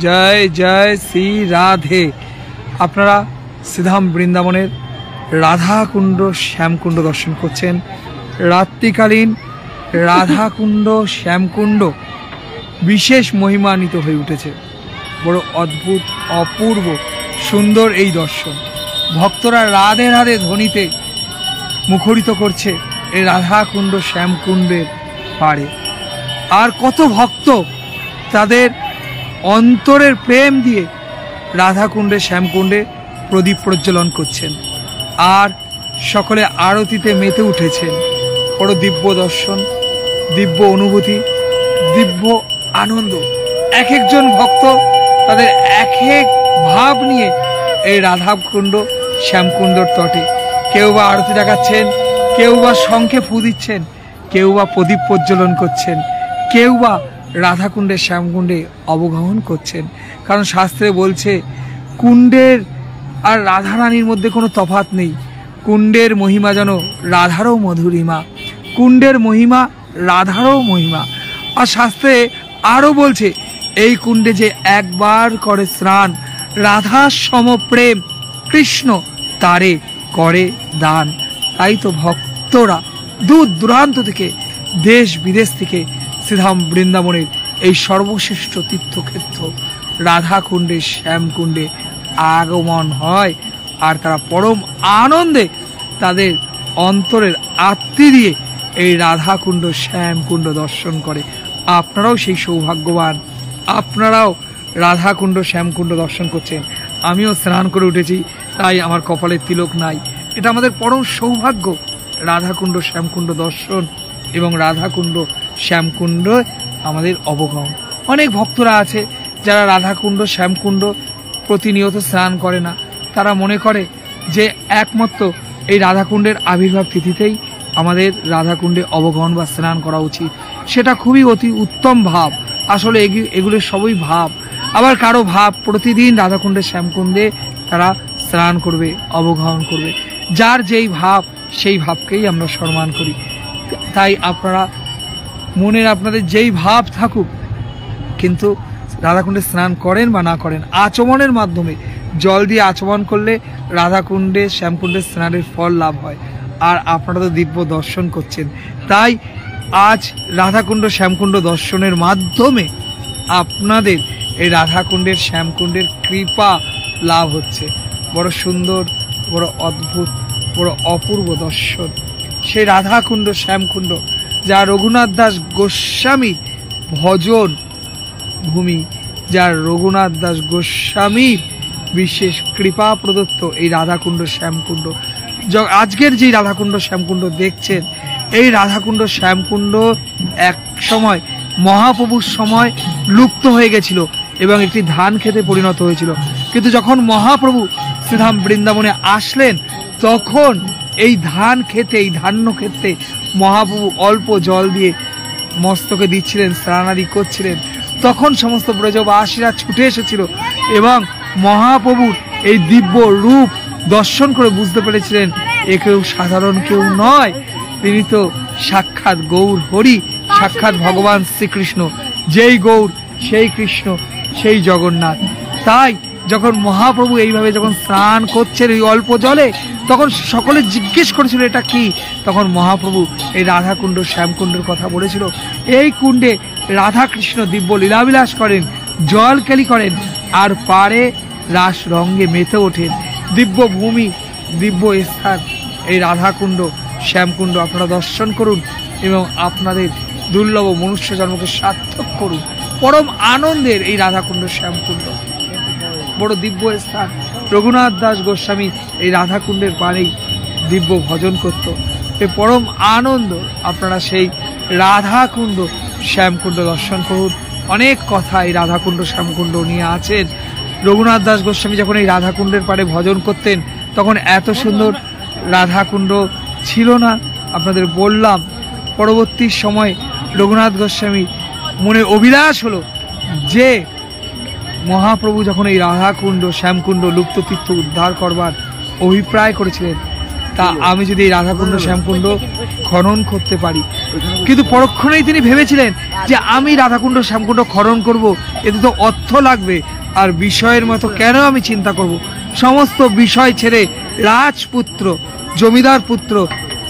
জয় জয় শ্রী রাধে। আপনারা সিধাম বৃন্দাবনের রাধাকুণ্ড, শ্যামকুণ্ড দর্শন করছেন। রাত্রিকালীন রাধাকুণ্ড, শ্যামকুণ্ড বিশেষ মহিমান্বিত হয়ে উঠেছে। বড় অদ্ভুত, অপূর্ব, সুন্দর এই দর্শন। ভক্তরা রাধে রাধে ধ্বনিতে মুখরিত করছে এই রাধাকুণ্ড, শ্যামকুণ্ডের পাড়ে। আর কত ভক্ত তাদের অন্তরের প্রেম দিয়ে রাধাকুণ্ডে, শ্যামকুণ্ডে প্রদীপ প্রজ্বলন করছেন। আর সকলে আরতিতে মেতে উঠেছেন। বড় দিব্য দর্শন, দিব্য অনুভূতি, দিব্য আনন্দ। এক একজন ভক্ত তাদের এক এক ভাব নিয়ে এই রাধাকুণ্ড, শ্যামকুণ্ডর তটে। কেউ বা আরতি দেখাচ্ছেন, কেউ বা শঙ্খে ফু দিচ্ছেন, কেউ বা প্রদীপ প্রজ্বলন করছেন, কেউ বা রাধাকুণ্ডে শ্যামকুণ্ডে অবগাহন করছেন। কারণ শাস্ত্রে বলছে, কুণ্ডের আর রাধারানীর মধ্যে কোনো তফাত নেই। কুণ্ডের মহিমা যেন রাধারও মধুরিমা কুণ্ডের মহিমা রাধারও মহিমা। আর শাস্ত্রে আরও বলছে, এই কুণ্ডে যে একবার করে স্নান, রাধার সমপ্রেম কৃষ্ণ তারে করে দান। তাই তো ভক্তরা দূর দূরান্ত থেকে, দেশ বিদেশ থেকে শ্রীধাম বৃন্দাবনের এই সর্বশ্রেষ্ঠ তীর্থক্ষেত্র রাধাকুণ্ডে, শ্যামকুণ্ডে আগমন হয় আর তারা পরম আনন্দে তাদের অন্তরের আত্মি দিয়ে এই রাধাকুণ্ড, শ্যামকুণ্ড দর্শন করে। আপনারাও সেই সৌভাগ্যবান। আপনারাও রাধাকুণ্ড, শ্যামকুণ্ড দর্শন করছেন। আমিও স্নান করে উঠেছি, তাই আমার কপালে তিলক নাই। এটা আমাদের পরম সৌভাগ্য, রাধাকুণ্ড, শ্যামকুণ্ড দর্শন এবং রাধাকুণ্ড শ্যামকুণ্ড, আমাদের অবগমন অনেক ভক্তরা আছে যারা রাধাকুণ্ড, শ্যামকুণ্ড প্রতিনিয়ত স্নান করে না। তারা মনে করে যে একমাত্র এই রাধাকুণ্ডের আবির্ভাব তিথিতেই আমাদের রাধাকুণ্ডে অবগমন বা স্নান করা উচিত। সেটা খুবই অতি উত্তম ভাব। আসলে এগি- এগুলো সবই ভাব। আবার কারও ভাব প্রতিদিন রাধাকুণ্ডে, শ্যামকুণ্ডে তারা স্নান করবে অবগাহন করবে। যার যেই ভাব, সেই ভাবকেই আমরা সম্মান করি। তাই আপনারা মনের আপনাদের যেই ভাব থাকুক, কিন্তু রাধাকুণ্ডে স্নান করেন বা না করেন, আচমনের মাধ্যমে জল দিয়ে আচমন করলে রাধাকুণ্ডে, শ্যামকুণ্ডে স্নানের ফল লাভ হয়। আর আপনারা তো দিব্য দর্শন করছেন। তাই আজ রাধাকুণ্ড, শ্যামকুণ্ড দর্শনের মাধ্যমে আপনাদের এই রাধাকুণ্ডের, শ্যামকুণ্ডের কৃপা লাভ হচ্ছে। বড় সুন্দর, বড় অদ্ভুত, বড় অপূর্ব দর্শন। সেই রাধাকুণ্ড, শ্যামকুণ্ড যা রঘুনাথ দাস গোস্বামী ভজন ভূমি, যা রঘুনাথ দাস গোস্বামীর বিশেষ কৃপা প্রদত্ত এই রাধাকুণ্ড শ্যামকুণ্ড। আজকের যে রাধাকুণ্ড শ্যামকুণ্ড দেখছেন, এই রাধাকুণ্ড শ্যামকুণ্ড এক সময় মহাপ্রভুর সময় লুপ্ত হয়ে গেছিল এবং একটি ধান খেতে পরিণত হয়েছিল। কিন্তু যখন মহাপ্রভু শ্রীধাম বৃন্দাবনে আসলেন, তখন এই ধান খেতে এই ধান্য ক্ষেত্রে মহাপ্রভু অল্প জল দিয়ে মস্তকে দিচ্ছিলেন, স্নানাদি করছিলেন। তখন সমস্ত ব্রজবাসীরা ছুটে এসেছিল এবং মহাপ্রভুর এই দিব্য রূপ দর্শন করে বুঝতে পেরেছিলেন, এ কেউ সাধারণ কেউ নয়। তিনি তো সাক্ষাৎ গৌর হরি, সাক্ষাৎ ভগবান শ্রীকৃষ্ণ। যেই গৌর, সেই কৃষ্ণ, সেই জগন্নাথ। তাই যখন মহাপ্রভু এইভাবে যখন স্নান করছেন এই অল্প জলে, তখন সকলে জিজ্ঞেস করেছিল, এটা কি? তখন মহাপ্রভু এই রাধাকুণ্ড, শ্যামকুণ্ডের কথা বলেছিল। এই কুণ্ডে রাধা কৃষ্ণ দিব্য লীলাবিলাস করেন, জল কেলি করেন, আর পারে রাস রঙ্গে মেতে ওঠেন। দিব্য ভূমি, দিব্য স্থান, এই রাধাকুণ্ড, শ্যামকুণ্ড আপনারা দর্শন করুন এবং আপনাদের দুর্লভ মনুষ্য জন্মকে সার্থক করুন। পরম আনন্দের এই রাধাকুণ্ড, শ্যামকুণ্ড। বড় দিব্য স্থান। রঘুনাথ দাস গোস্বামী এই রাধাকুণ্ডের পাড়েই দিব্য ভজন করত। এ পরম আনন্দ, আপনারা সেই রাধাকুণ্ড, শ্যামকুণ্ড দর্শন করুন। অনেক কথা এই রাধাকুণ্ড, শ্যামকুণ্ড নিয়ে আছেন। রঘুনাথ দাস গোস্বামী যখন এই রাধাকুণ্ডের পাড়ে ভজন করতেন, তখন এত সুন্দর রাধাকুণ্ড ছিল না। আপনাদের বললাম, পরবর্তী সময় রঘুনাথ গোস্বামী মনে অভিলাষ হলো যে মহাপ্রভু যখন এই রাধাকুণ্ড শ্যামকুণ্ড লুপ্ত তীর্থ উদ্ধার করবার অভিপ্রায় করেছিলেন তা আমি যদি এই রাধাকুণ্ড শ্যামকুণ্ড খনন করতে পারি। কিন্তু পরক্ষণেই তিনি ভেবেছিলেন যে আমি রাধাকুণ্ড শ্যামকুণ্ড খনন করব এতে তো অর্থ লাগবে আর বিষয়ের মতো কেন আমি চিন্তা করব? সমস্ত বিষয় ছেড়ে রাজপুত্র জমিদার পুত্র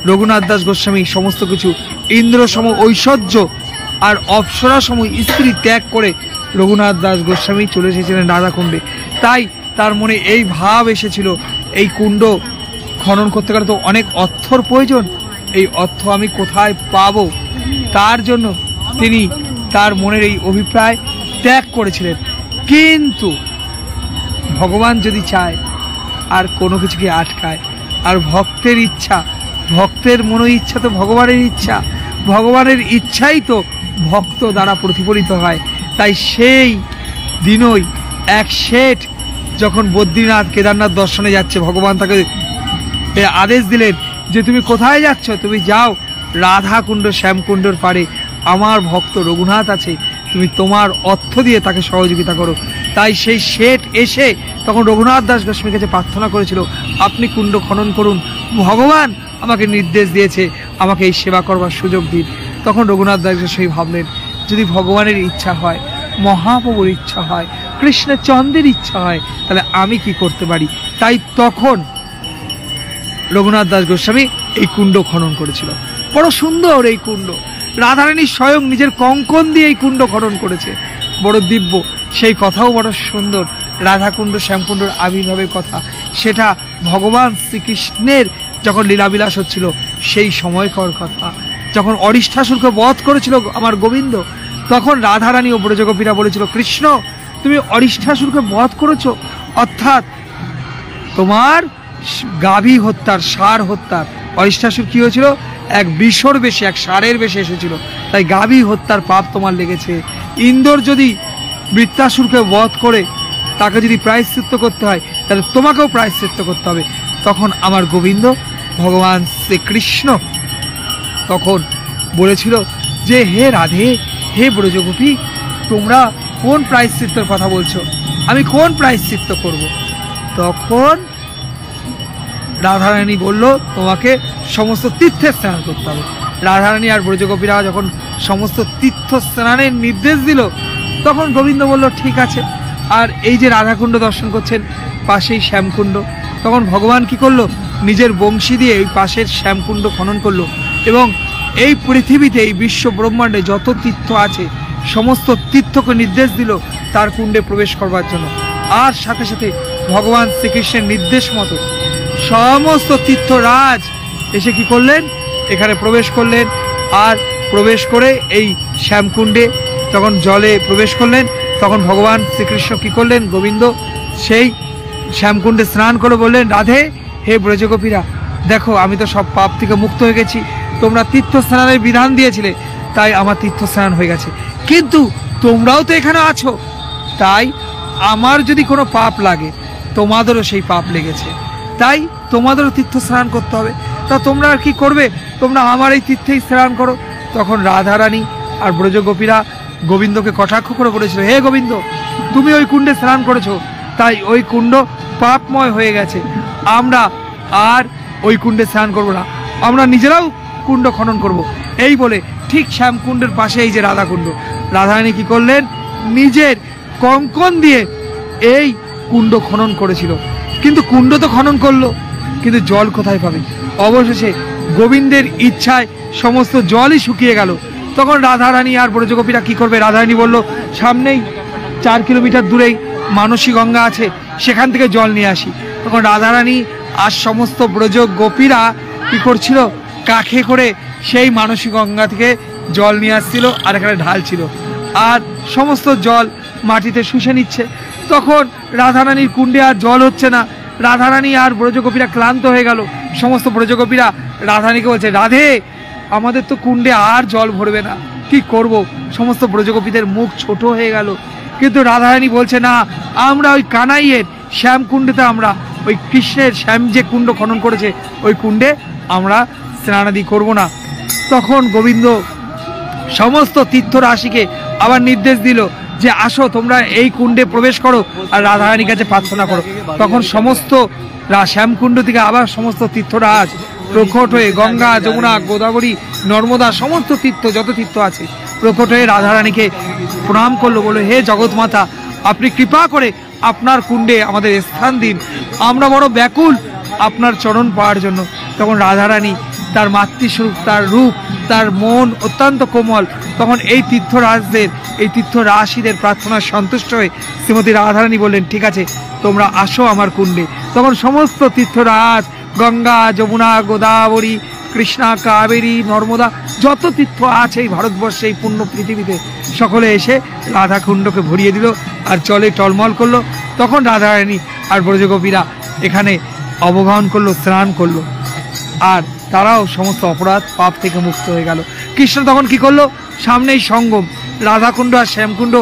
রঘুনাথ দাস গোস্বামী সমস্ত কিছু ইন্দ্র সম ঐশ্বর্য আর অপ্সরা সম স্ত্রী ত্যাগ করে রঘুনাথ দাস গোস্বামী চলে এসেছিলেন রাধাকুণ্ডে। তাই তার মনে এই ভাব এসেছিল, এই কুণ্ড খনন করতে গেলে তো অনেক অর্থর প্রয়োজন, এই অর্থ আমি কোথায় পাব? তার জন্য তিনি তার মনের এই অভিপ্রায় ত্যাগ করেছিলেন। কিন্তু ভগবান যদি চায়, আর কোনো কিছুকে আটকায়, আর ভক্তের ইচ্ছা, ভক্তের মনো ইচ্ছা তো ভগবানের ইচ্ছা, ভগবানের ইচ্ছাই তো ভক্ত দ্বারা প্রতিফলিত হয়। তাই সেই দিনই এক শেঠ যখন বদ্রীনাথ কেদারনাথ দর্শনে যাচ্ছে, ভগবান তাকে আদেশ দিলেন যে তুমি কোথায় যাচ্ছ? তুমি যাও রাধাকুণ্ড, শ্যামকুণ্ডর পারে আমার ভক্ত রঘুনাথ আছে, তুমি তোমার অর্থ দিয়ে তাকে সহযোগিতা করো। তাই সেই শেঠ এসে তখন রঘুনাথ দাস গোস্বামীর কাছে প্রার্থনা করেছিল, আপনি কুণ্ড খনন করুন। ভগবান আমাকে নির্দেশ দিয়েছে, আমাকে এই সেবা করবার সুযোগ দিন। তখন রঘুনাথ দাস গোস্বামী ভাবলেন যদি ভগবানের ইচ্ছা হয়, মহাপ্রভুর ইচ্ছা হয়, কৃষ্ণচন্দ্রের ইচ্ছা হয়, তাহলে আমি কি করতে পারি? তাই তখন রঘুনাথ দাস গোস্বামী এই কুণ্ড খনন করেছিল। বড় সুন্দর এই কুণ্ড। রাধারানী স্বয়ং নিজের কঙ্কন দিয়ে এই কুণ্ড খনন করেছে। বড় দিব্য। সেই কথাও বড় সুন্দর। রাধাকুণ্ড শ্যামকুণ্ডর আবির্ভাবের কথা। সেটা ভগবান শ্রীকৃষ্ণের যখন লীলাবিলাস হচ্ছিল, সেই সময়কর কথা। যখন অরিষ্ঠাসুরকে বধ করেছিল আমার গোবিন্দ, তখন রাধারানী ও ব্রজগোপীরা বলেছিল, কৃষ্ণ, তুমি অরিষ্ঠাসুরকে বধ করেছ? অর্থাৎ তোমার গাভী হত্যার, সার হত্যার। অরিষ্ঠাসুর কি হয়েছিল? এক বিষর বেশে, এক সারের বেশে এসেছিল। তাই গাভী হত্যার পাপ তোমার লেগেছে। ইন্দোর যদি বৃত্তাসুরকে বধ করে, তাকে যদি প্রায়শ্চিত্ত করতে হয়, তাহলে তোমাকেও প্রায়শ্চিত্ত করতে হবে। তখন আমার গোবিন্দ, ভগবান শ্রীকৃষ্ণ তখন বলেছিল যে, হে রাধে, হে ব্রজগোপী, তোমরা কোন প্রায়শ্চিত্তর কথা বলছো? আমি কোন প্রায়শ্চিত্ত করব? তখন রাধারানী বলল, তোমাকে সমস্ত তীর্থে স্নান করতে হবে। রাধারানী আর ব্রজগোপীরা যখন সমস্ত তীর্থ স্নানের নির্দেশ দিল, তখন গোবিন্দ বলল, ঠিক আছে। আর এই যে রাধাকুণ্ড দর্শন করছেন পাশেই শ্যামকুণ্ড, তখন ভগবান কি করল? নিজের বংশী দিয়ে এই পাশের শ্যামকুণ্ড খনন করল। এবং এই পৃথিবীতে এই বিশ্ব ব্রহ্মাণ্ডে যত তীর্থ আছে, সমস্ত তীর্থকে নির্দেশ দিল তার কুণ্ডে প্রবেশ করবার জন্য। আর সাথে সাথে ভগবান শ্রীকৃষ্ণের নির্দেশ মতো সমস্ত তীর্থরাজ এসে কি করলেন? এখানে প্রবেশ করলেন। আর প্রবেশ করে এই শ্যামকুণ্ডে যখন জলে প্রবেশ করলেন, তখন ভগবান শ্রীকৃষ্ণ কি করলেন? গোবিন্দ সেই শ্যামকুণ্ডে স্নান করে বললেন, রাধে, হে ব্রজগোপীরা, দেখো, আমি তো সব পাপ থেকে মুক্ত হয়ে গেছি। তোমরা তীর্থ স্নানের বিধান দিয়েছিলে, তাই আমার তীর্থ স্নান হয়ে গেছে। কিন্তু তোমরাও তো এখানে আছো। তাই আমার যদি কোনো পাপ লাগে, তোমাদেরও সেই পাপ লেগেছে। তাই তোমাদেরও তীর্থ স্নান করতে হবে। তা তোমরা আর কি করবে? তোমরা আমার এই তীর্থেই স্নান করো। তখন রাধারানী আর ব্রজগোপীরা গোবিন্দকে কটাক্ষ করে বলেছিল, হে গোবিন্দ, তুমি ওই কুণ্ডে স্নান করেছ। তাই ওই কুণ্ড পাপময় হয়ে গেছে। আমরা আর ওই কুণ্ডে স্নান করব না। আমরা নিজেরাও কুণ্ড খনন করব। এই বলে ঠিক শ্যামকুণ্ডের পাশে এই যে রাধাকুণ্ড রাধারানী কি করলেন? নিজের কঙ্কন দিয়ে এই কুণ্ড খনন করেছিল। কিন্তু কুণ্ড তো খনন করল, কিন্তু জল কোথায় পাবে? অবশেষে গোবিন্দের ইচ্ছায় সমস্ত জলই শুকিয়ে গেল। তখন রাধারানী আর ব্রজগোপীরা কি করবে? রাধারানী বলল, সামনেই চার কিলোমিটার দূরেই মানসী গঙ্গা আছে, সেখান থেকে জল নিয়ে আসি। তখন রাধারানী আর সমস্ত ব্রজ গোপীরা কি করছিল? কাখে করে সেই মানসী গঙ্গা থেকে জল নিয়ে আসছিল আর এখানে ঢালছিল আর সমস্ত জল মাটিতে শুষে নিচ্ছে। তখন রাধারানীর কুণ্ডে আর জল হচ্ছে না। রাধারানী আর ব্রজগোপীরা ক্লান্ত হয়ে গেল। সমস্ত ব্রজগোপীরা রাধারানীকে বলছে, রাধে, আমাদের তো কুণ্ডে আর জল ভরবে না। কি করব? সমস্ত ব্রজগোপীদের মুখ ছোট হয়ে গেল। কিন্তু রাধারানী বলছে, না, আমরা ওই কানাইয়ের শ্যাম কুণ্ডেতে আমরা, ওই কৃষ্ণের শ্যাম যে কুণ্ড খনন করেছে, ওই কুণ্ডে আমরা স্নানাদি করব না। তখন গোবিন্দ সমস্ত তীর্থরাশিকে আবার নির্দেশ দিল যে আসো, তোমরা এই কুণ্ডে প্রবেশ করো আর রাধারানীর কাছে প্রার্থনা করো। তখন সমস্ত শ্যামকুণ্ড থেকে আবার সমস্ত তীর্থরাজ প্রকট হয়ে গঙ্গা, যমুনা, গোদাবরী, নর্মদা, সমস্ত তীর্থ, যত তীর্থ আছে প্রকট হয়ে রাধারানীকে প্রণাম করল বলে হে জগৎ মাতা আপনি কৃপা করে আপনার কুণ্ডে আমাদের স্থান দিন। আমরা বড় ব্যাকুল আপনার চরণ পাওয়ার জন্য। তখন রাধারানী তার মাতৃস্বরূপ, তার রূপ, তার মন অত্যন্ত কোমল। তখন এই তীর্থরাজদের, এই তীর্থরাশিদের প্রার্থনায় সন্তুষ্ট হয়ে শ্রীমতী রাধারানী বললেন, ঠিক আছে, তোমরা আসো আমার কুণ্ডে। তখন সমস্ত তীর্থরাজ, গঙ্গা, যমুনা, গোদাবরী, কৃষ্ণা, কাবেরী, নর্মদা, যত তীর্থ আছে এই ভারতবর্ষে, এই পূর্ণ পৃথিবীতে, সকলে এসে রাধাকুণ্ডকে ভরিয়ে দিল আর চলে টলমল করল। তখন রাধারানী আর ব্রজগোপীরা এখানে অবগাহন করল, স্নান করল। আর তারাও সমস্ত অপরাধ পাপ থেকে মুক্ত হয়ে গেল। কৃষ্ণ তখন কি করল? সামনেই সঙ্গম, রাধাকুণ্ড আর শ্যামকুণ্ড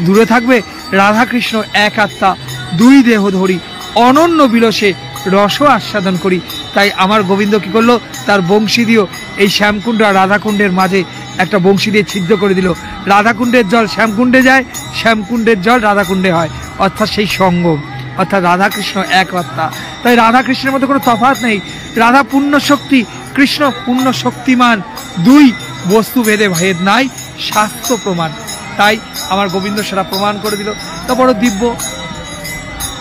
দূরে থাকবে। রাধা কৃষ্ণ এক আত্মা, দুই দেহ ধরি, অনন্য বিলসে রস আস্বাদন করি। তাই আমার গোবিন্দ কি করল? তার বংশী দিয়েও এই শ্যামকুণ্ড আর রাধাকুণ্ডের মাঝে একটা বংশী দিয়ে ছিদ্র করে দিল। রাধাকুণ্ডের জল শ্যামকুণ্ডে যায়, শ্যামকুণ্ডের জল রাধাকুণ্ডে হয়। অর্থাৎ সেই সঙ্গম, অর্থাৎ রাধাকৃষ্ণ এক আত্মা। তাই রাধাকৃষ্ণের মধ্যে কোনো তফাৎ নেই। রাধা পূর্ণ শক্তি কৃষ্ণ পূর্ণ শক্তিমান দুই বস্তু ভেদে ভেদ নাই, শাস্ত্র প্রমাণ। তাই আমার গোবিন্দ সেটা প্রমাণ করে দিল। তা বড় দিব্য।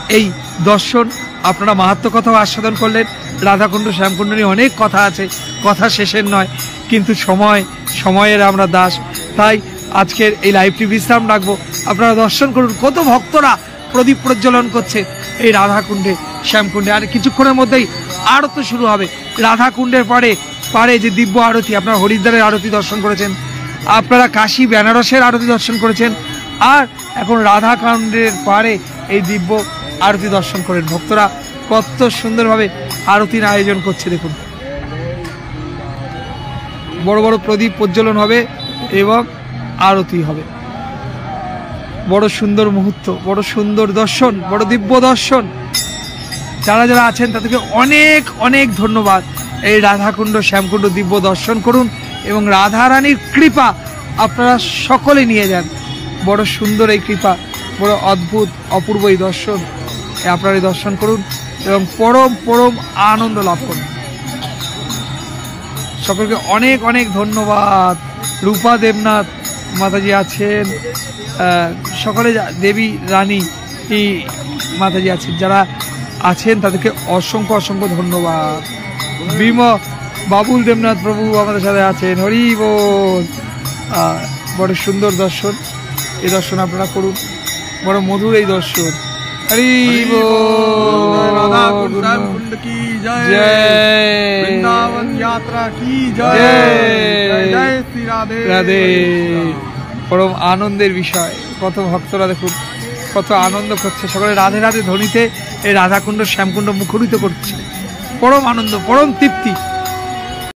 এই দর্শন, আপনারা মাহাত্ম কথাও আস্বাদন করলেন। রাধাকুণ্ড শ্যামকুণ্ড নিয়ে অনেক কথা আছে। কথা শেষের নয়, কিন্তু সময়, সময়ের আমরা দাস। তাই আজকের এই লাইভটি বিশ্রাম রাখব। আপনারা দর্শন করুন। কত ভক্তরা প্রদীপ প্রজ্বলন করছে এই রাধাকুণ্ডে। শ্যামকুণ্ডে। আর কিছুক্ষণের মধ্যেই আরতি শুরু হবে। রাধাকুণ্ডের পরে পারে যে দিব্য আরতি, আপনারা হরিদ্বারের আরতি দর্শন করেছেন, আপনারা কাশী বেনারসের আরতি দর্শন করেছেন, আর এখন রাধাকাণ্ডের পারে এই দিব্য আরতি দর্শন করেন। ভক্তরা কত সুন্দরভাবে আরতির আয়োজন করছে, দেখুন। বড় বড় প্রদীপ প্রজ্বলন হবে এবং আরতি হবে। বড় সুন্দর মুহূর্ত, বড় সুন্দর দর্শন, বড় দিব্য দর্শন। যারা যারা আছেন, তাদেরকে অনেক অনেক ধন্যবাদ। এই রাধাকুণ্ড, শ্যামকুণ্ড দিব্য দর্শন করুন এবং রাধারানীর কৃপা আপনারা সকলে নিয়ে যান। বড় সুন্দর এই কৃপা, বড় অদ্ভুত, অপূর্ব এই দর্শন। আপনারা এই দর্শন করুন এবং পরম পরম আনন্দ লাভ করুন। সকলকে অনেক অনেক ধন্যবাদ। রূপা দেবনাথ মাতাজি আছেন সকলে দেবী, রানী মাতাজি আছেন। যারা আছেন তাদেরকে অসংখ্য অসংখ্য ধন্যবাদ। বিম বাবুল দেবনাথ প্রভু আমাদের সাথে আছেন। হরি বল। বড় সুন্দর দর্শন। এই দর্শন আপনারা করুন। বড় মধুর এই দর্শন। হরি বল। পরম আনন্দের বিষয়। কত ভক্তরা দেখুন। কত আনন্দ করছে। সকলে রাধে রাধে ধ্বনিতে এই রাধাকুণ্ড, শ্যামকুণ্ড মুখরিত করছে। পরম আনন্দ, পরম তৃপ্তি।